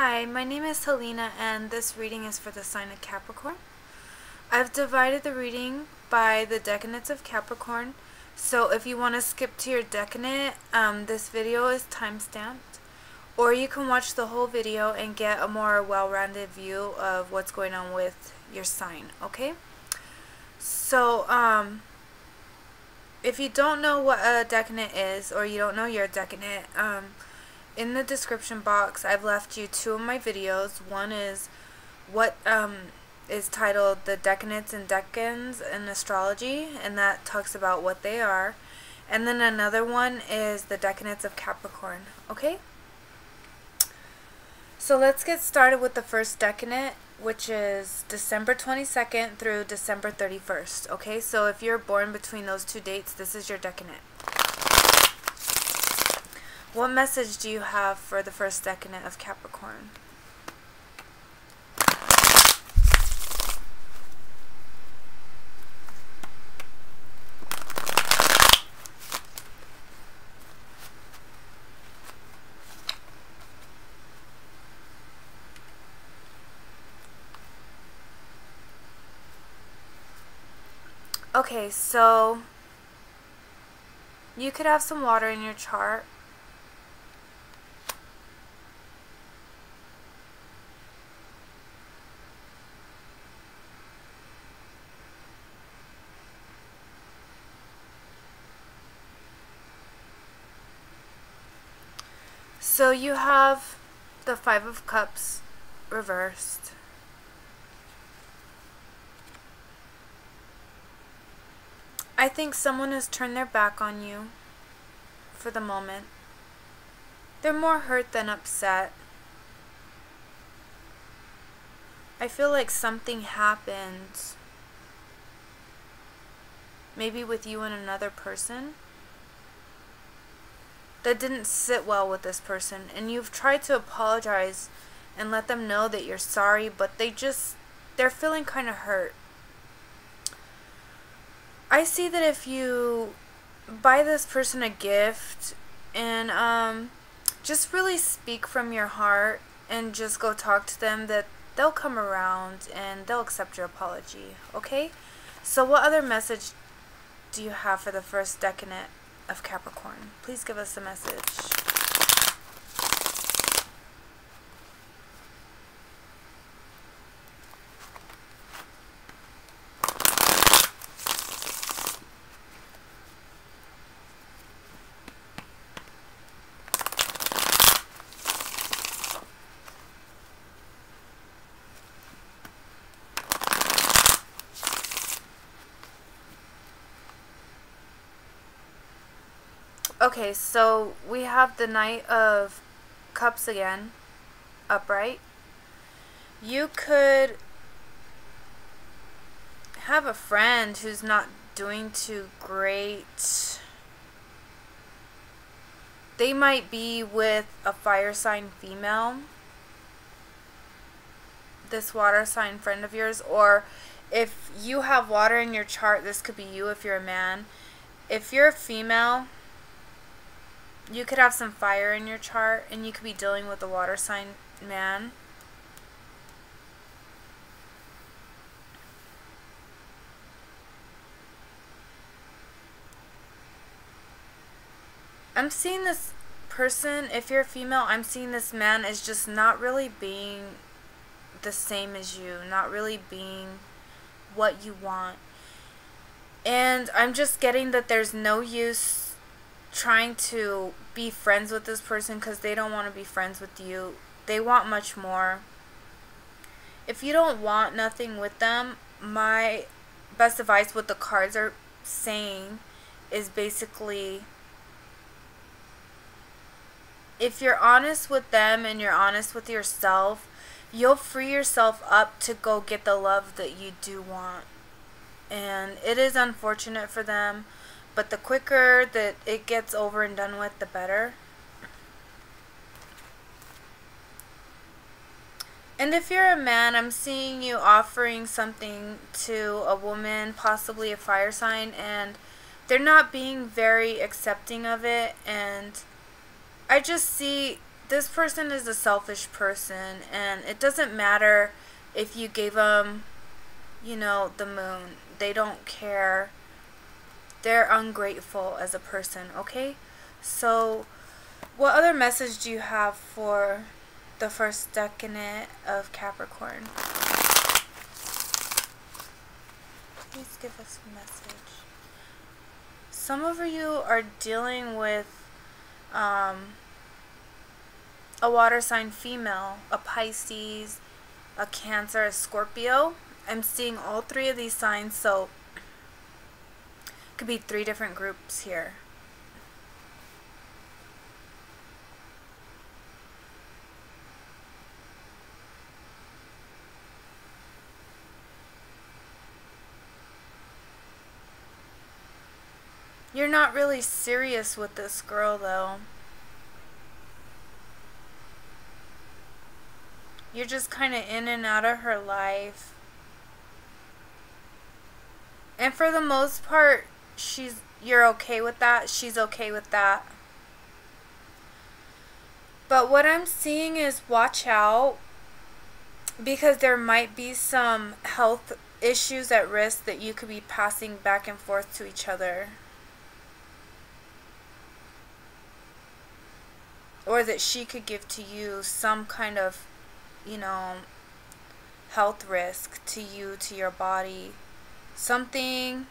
Hi, my name is Helina and this reading is for the sign of Capricorn. I've divided the reading by the decanates of Capricorn, so if you want to skip to your decanate, um, this video is time-stamped, or you can watch the whole video and get a more well-rounded view of what's going on with your sign, okay? So, um, if you don't know what a decanate is, or you don't know your decanate, um, in the description box I've left you two of my videos. One is what um, is titled The Decanates and Decans in Astrology, and that talks about what they are. And then another one is The Decanates of Capricorn. Okay? So let's get started with the first decanate, which is December 22nd through December 31st. Okay, so if you're born between those two dates, this is your decanate. What message do you have for the first decade of Capricorn? Okay, so you could have some water in your chart So you have the Five of Cups reversed. I think someone has turned their back on you for the moment. They're more hurt than upset. I feel like something happened. Maybe with you and another person that didn't sit well with this person and you've tried to apologize and let them know that you're sorry but they just they're feeling kind of hurt. I see that if you buy this person a gift and um just really speak from your heart and just go talk to them that they'll come around and they'll accept your apology okay? So what other message do you have for the first decade of Capricorn. Please give us a message. Okay, so we have the Knight of Cups again, upright. You could have a friend who's not doing too great. They might be with a fire sign female, this water sign friend of yours, or if you have water in your chart, this could be you if you're a man. If you're a female, you could have some fire in your chart and you could be dealing with a water sign man. I'm seeing this person, if you're a female, I'm seeing this man as just not really being the same as you, not really being what you want. And I'm just getting that there's no use trying to be friends with this person because they don't want to be friends with you. They want much more. If you don't want nothing with them, my best advice, what the cards are saying, is basically if you're honest with them and you're honest with yourself, you'll free yourself up to go get the love that you do want. And it is unfortunate for them but the quicker that it gets over and done with, the better. And if you're a man, I'm seeing you offering something to a woman, possibly a fire sign, and they're not being very accepting of it. And I just see this person is a selfish person, and it doesn't matter if you gave them, you know, the moon. They don't care. They're ungrateful as a person, okay? So, what other message do you have for the first decanate of Capricorn? Please give us a message. Some of you are dealing with um, a water sign female, a Pisces, a Cancer, a Scorpio. I'm seeing all three of these signs, so could be three different groups here. You're not really serious with this girl, though. You're just kind of in and out of her life. And for the most part, she's you're okay with that. She's okay with that. But what I'm seeing is watch out because there might be some health issues at risk that you could be passing back and forth to each other. or that she could give to you some kind of, you know, health risk to you, to your body. Something.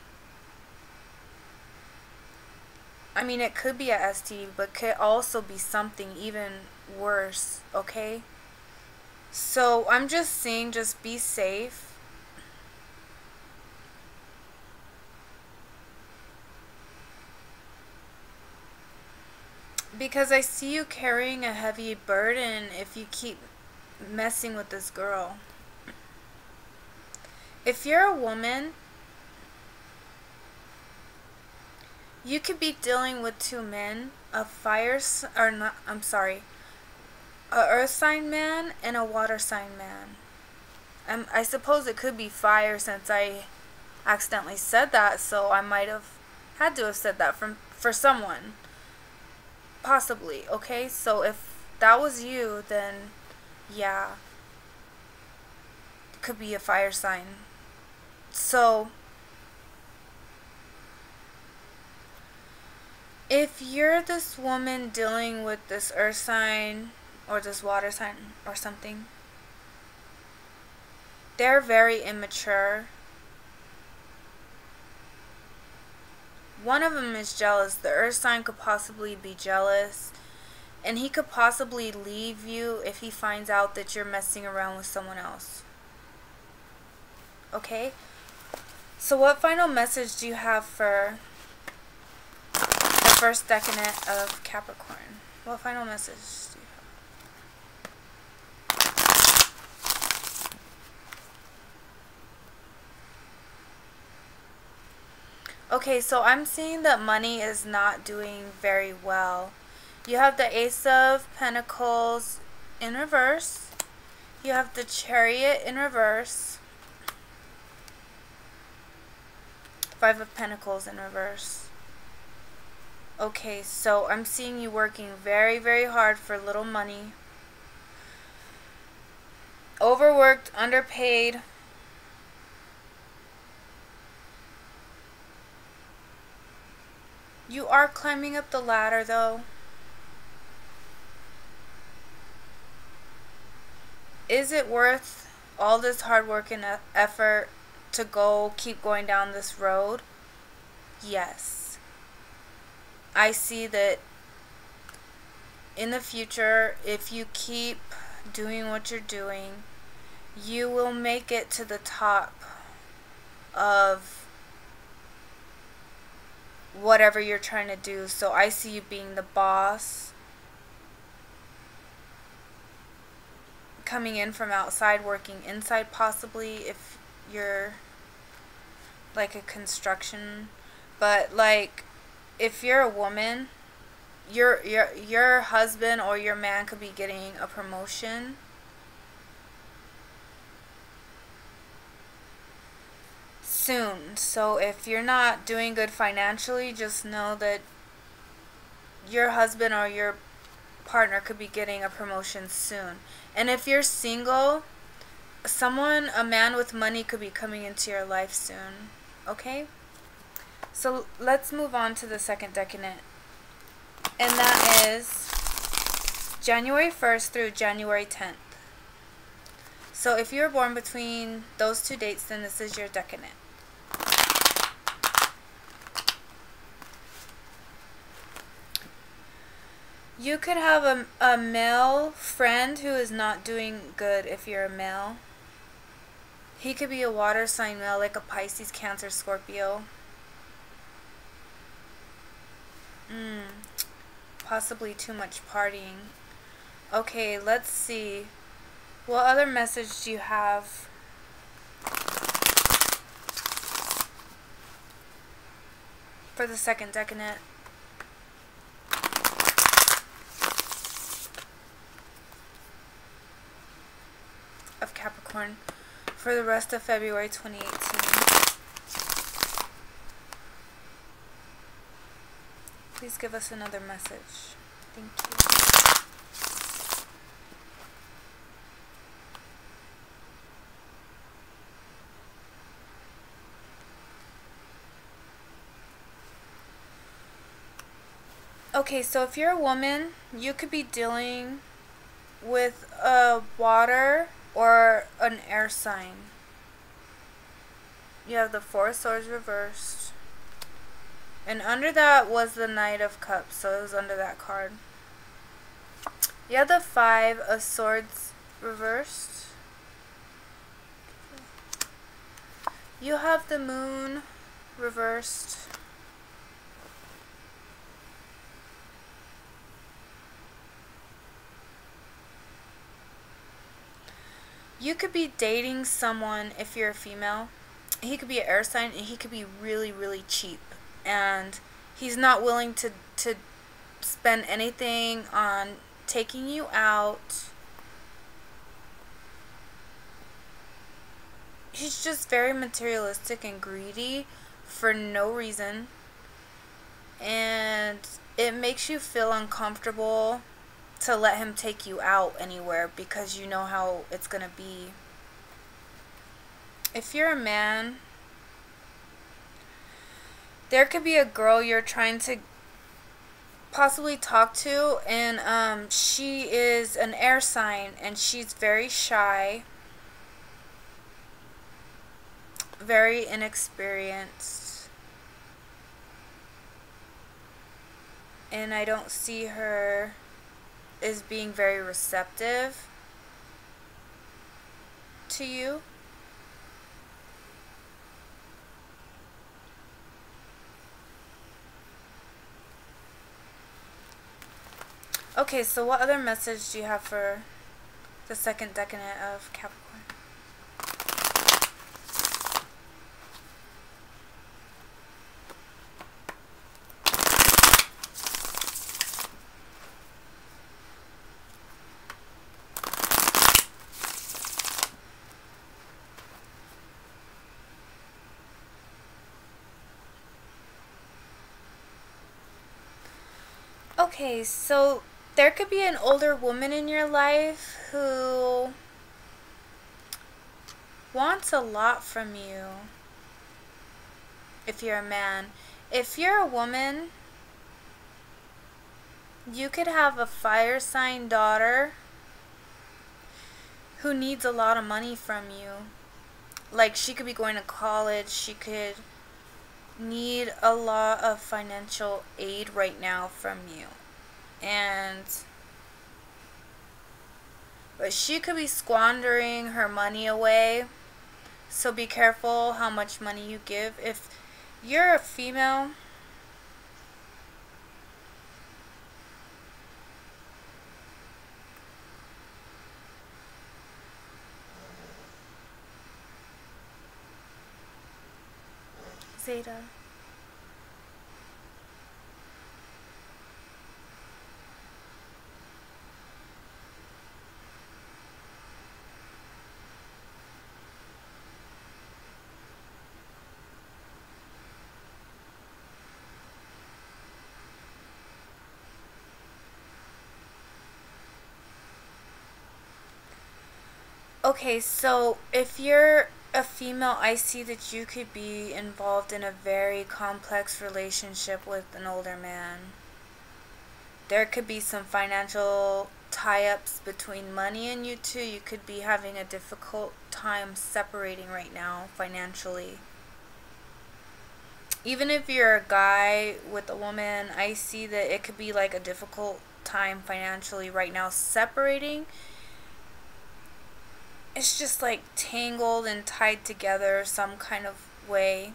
I mean, it could be a STD, but could also be something even worse, okay? So I'm just saying, just be safe Because I see you carrying a heavy burden if you keep messing with this girl. If you're a woman, you could be dealing with two men, a fire or not, I'm sorry, a earth sign man and a water sign man. Um, I suppose it could be fire since I accidentally said that, so I might have had to have said that from for someone. Possibly, okay? So if that was you, then yeah. It could be a fire sign. So if you're this woman dealing with this earth sign or this water sign or something, they're very immature One of them is jealous. The earth sign could possibly be jealous. And he could possibly leave you if he finds out that you're messing around with someone else. Okay? So what final message do you have for first decanate of Capricorn? What final message? Okay, so I'm seeing that money is not doing very well. You have the Ace of Pentacles in reverse. You have the Chariot in reverse. Five of Pentacles in reverse. Okay, so I'm seeing you working very, very hard for little money. Overworked, underpaid. You are climbing up the ladder though. Is it worth all this hard work and effort to go keep going down this road? Yes. I see that in the future, if you keep doing what you're doing, you will make it to the top of whatever you're trying to do. So I see you being the boss. Coming in from outside, working inside possibly if you're like a construction. But like if you're a woman, your your your husband or your man could be getting a promotion soon. So if you're not doing good financially, just know that your husband or your partner could be getting a promotion soon. And if you're single, someone, a man with money could be coming into your life soon. Okay? So let's move on to the second decanate. And that is January 1st through January 10th. So if you were born between those two dates, then this is your decanate. You could have a, a male friend who is not doing good if you're a male. He could be a water sign male like a Pisces, Cancer, Scorpio. Mm, possibly too much partying. Okay, let's see. What other message do you have? For the second decanate. of Capricorn for the rest of February 2018. Please give us another message. Thank you. Okay, so if you're a woman, you could be dealing with a water or an air sign. You have the Four Swords reversed. And under that was the Knight of Cups, so it was under that card. You have the Five of Swords reversed. You have the Moon reversed. You could be dating someone if you're a female. He could be an air sign and he could be really, really cheap. And he's not willing to, to spend anything on taking you out. He's just very materialistic and greedy for no reason. And it makes you feel uncomfortable to let him take you out anywhere because you know how it's going to be. If you're a man, there could be a girl you're trying to possibly talk to and um, she is an air sign and she's very shy very inexperienced and I don't see her as being very receptive to you. Okay, so what other message do you have for the second decanate of Capricorn? Okay, so there could be an older woman in your life who wants a lot from you if you're a man. If you're a woman, you could have a fire sign daughter who needs a lot of money from you. Like she could be going to college, she could need a lot of financial aid right now from you. And but she could be squandering her money away. So be careful how much money you give. If you're a female, Zeta. Okay, so if you're a female, I see that you could be involved in a very complex relationship with an older man. There could be some financial tie ups between money and you two. You could be having a difficult time separating right now financially. Even if you're a guy with a woman, I see that it could be like a difficult time financially right now separating it's just like tangled and tied together some kind of way.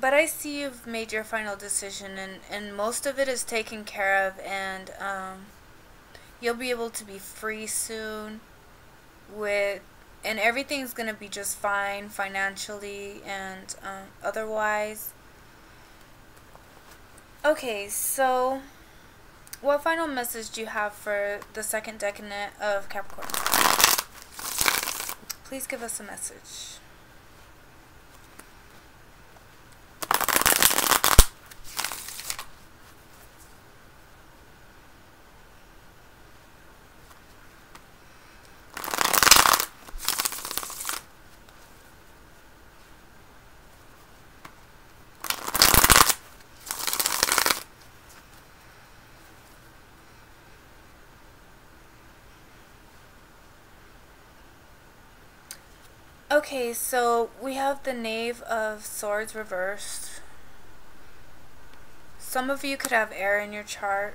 But I see you've made your final decision and, and most of it is taken care of and um, you'll be able to be free soon with and everything's gonna be just fine financially and um, otherwise. Okay, so what final message do you have for the second decanate of Capricorn? Please give us a message. Okay, so we have the Knave of Swords reversed. Some of you could have air in your chart.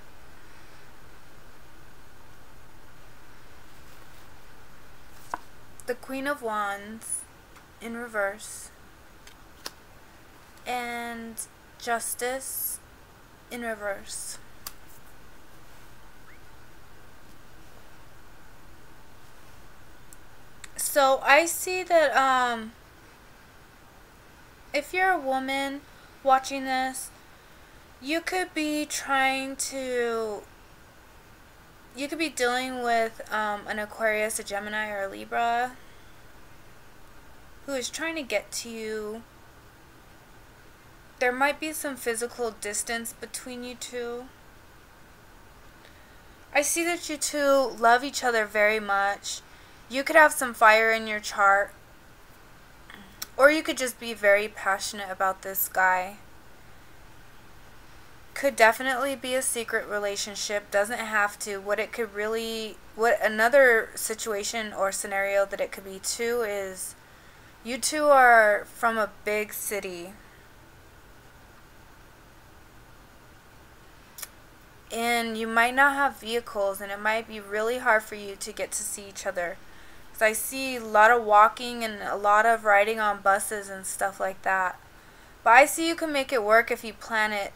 The Queen of Wands in reverse. And Justice in reverse. So I see that um if you're a woman watching this, you could be trying to you could be dealing with um, an Aquarius, a Gemini, or a Libra who is trying to get to you. There might be some physical distance between you two. I see that you two love each other very much you could have some fire in your chart. Or you could just be very passionate about this guy. Could definitely be a secret relationship. Doesn't have to. What it could really, what another situation or scenario that it could be too is you two are from a big city. And you might not have vehicles, and it might be really hard for you to get to see each other. I see a lot of walking and a lot of riding on buses and stuff like that. But I see you can make it work if you plan it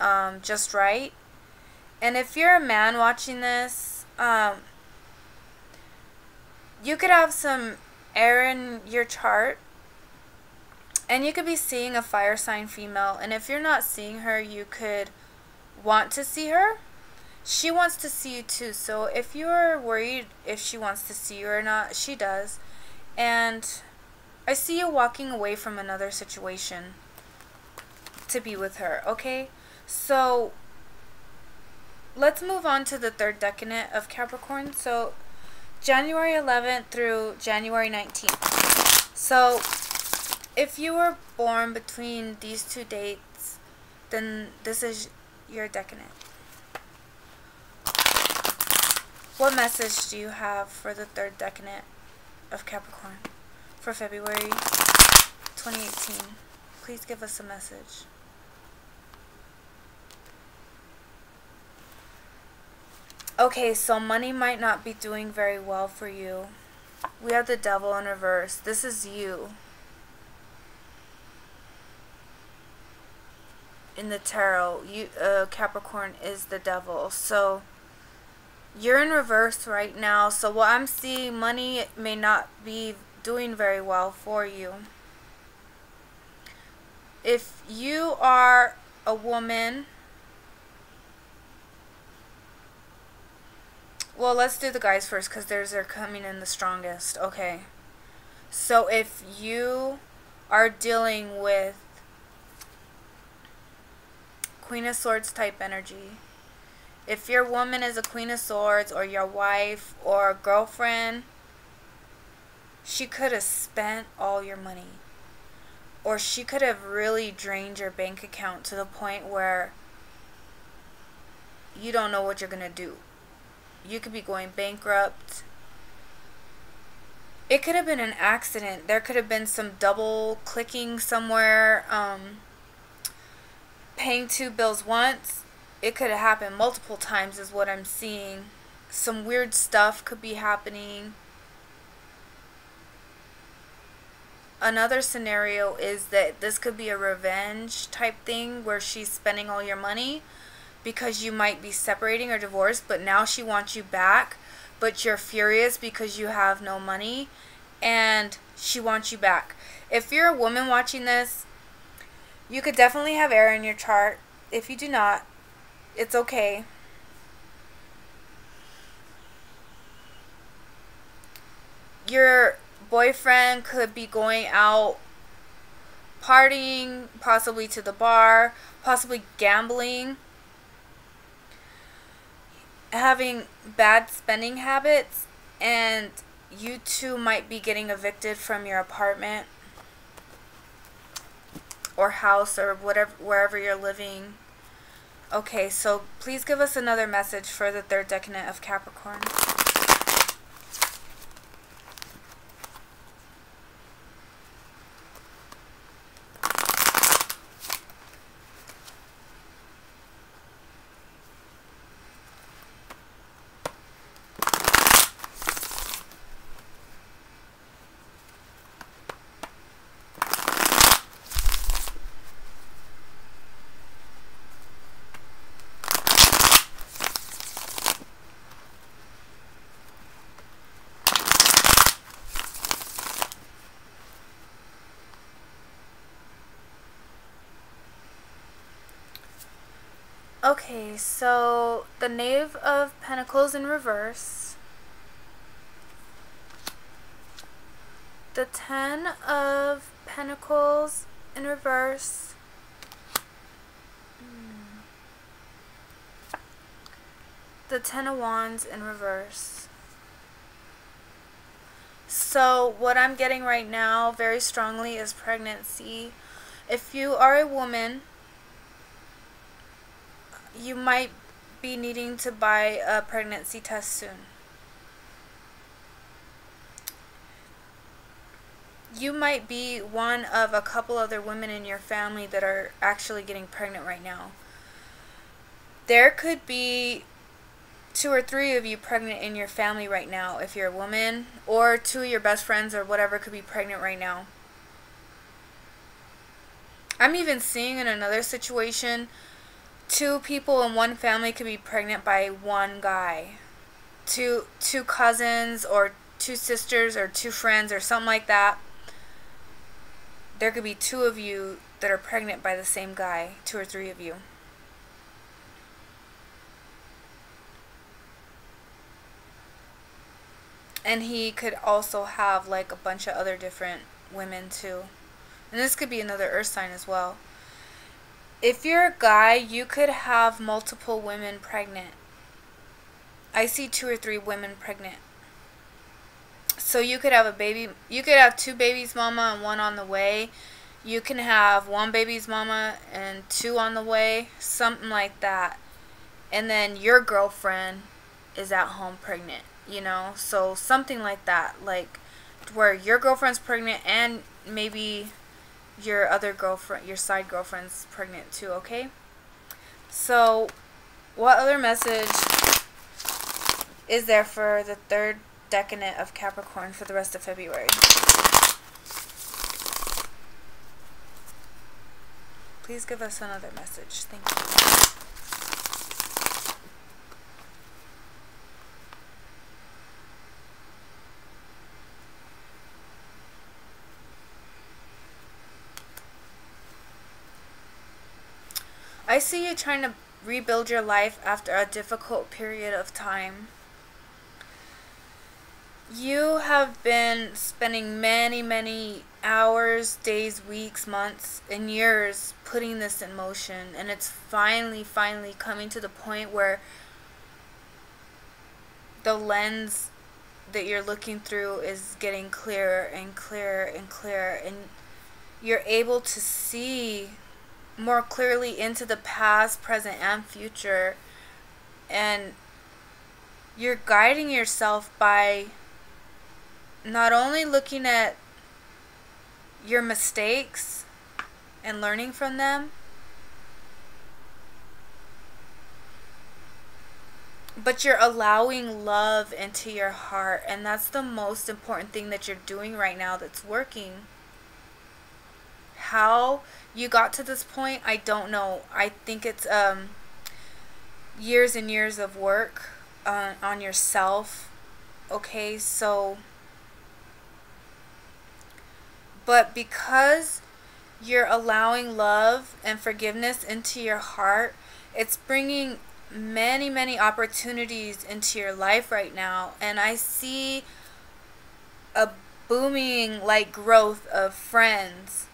um, just right. And if you're a man watching this, um, you could have some air in your chart. And you could be seeing a fire sign female. And if you're not seeing her, you could want to see her she wants to see you too. So if you're worried if she wants to see you or not, she does. And I see you walking away from another situation to be with her, okay? So let's move on to the third decanate of Capricorn. So January 11th through January 19th. So if you were born between these two dates, then this is your decanate. What message do you have for the third decanate of Capricorn for February 2018? Please give us a message. Okay, so money might not be doing very well for you. We have the devil in reverse. This is you. In the tarot, you uh, Capricorn is the devil. So you're in reverse right now. So what I'm seeing, money may not be doing very well for you. If you are a woman, well, let's do the guys first because theirs are coming in the strongest. Okay. So if you are dealing with Queen of Swords type energy. If your woman is a Queen of Swords or your wife or girlfriend, she could have spent all your money. Or she could have really drained your bank account to the point where you don't know what you're going to do. You could be going bankrupt. It could have been an accident. There could have been some double clicking somewhere. Um, paying two bills once. It could have happened multiple times, is what I'm seeing. Some weird stuff could be happening. Another scenario is that this could be a revenge type thing where she's spending all your money because you might be separating or divorced, but now she wants you back, but you're furious because you have no money and she wants you back. If you're a woman watching this, you could definitely have air in your chart. If you do not, it's okay. Your boyfriend could be going out partying, possibly to the bar, possibly gambling, having bad spending habits, and you two might be getting evicted from your apartment or house or whatever wherever you're living. Okay, so please give us another message for the third decanate of Capricorn. Okay, so the Knave of Pentacles in reverse. The Ten of Pentacles in reverse. Hmm. The Ten of Wands in reverse. So what I'm getting right now very strongly is pregnancy. If you are a woman you might be needing to buy a pregnancy test soon. You might be one of a couple other women in your family that are actually getting pregnant right now. There could be two or three of you pregnant in your family right now if you're a woman, or two of your best friends or whatever could be pregnant right now. I'm even seeing in another situation two people in one family could be pregnant by one guy. Two two cousins or two sisters or two friends or something like that. There could be two of you that are pregnant by the same guy, two or three of you. And he could also have like a bunch of other different women too. And this could be another earth sign as well if you're a guy, you could have multiple women pregnant. I see two or three women pregnant. So you could have a baby, you could have two babies mama and one on the way. You can have one baby's mama and two on the way, something like that. And then your girlfriend is at home pregnant, you know? So something like that, like where your girlfriend's pregnant and maybe your other girlfriend, your side girlfriend's pregnant too, okay? So, what other message is there for the third decanate of Capricorn for the rest of February? Please give us another message. Thank you. I see you trying to rebuild your life after a difficult period of time. you have been spending many, many hours, days, weeks, months, and years putting this in motion, and it's finally, finally coming to the point where the lens that you're looking through is getting clearer and clearer and clearer, and you're able to see more clearly into the past, present, and future, and you're guiding yourself by not only looking at your mistakes and learning from them, but you're allowing love into your heart, and that's the most important thing that you're doing right now that's working. How you got to this point, I don't know. I think it's um, years and years of work uh, on yourself. Okay, so but because you're allowing love and forgiveness into your heart, it's bringing many, many opportunities into your life right now. And I see a booming like growth of friends,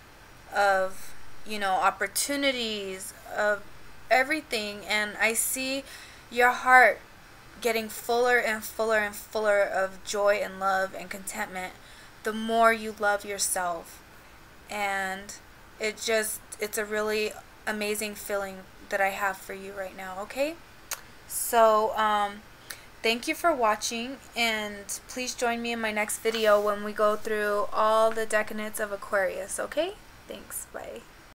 of, you know, opportunities, of everything. And I see your heart getting fuller and fuller and fuller of joy and love and contentment the more you love yourself. And it just, it's a really amazing feeling that I have for you right now, okay? So, um, thank you for watching, and please join me in my next video when we go through all the decanates of Aquarius, okay? Thanks, bye.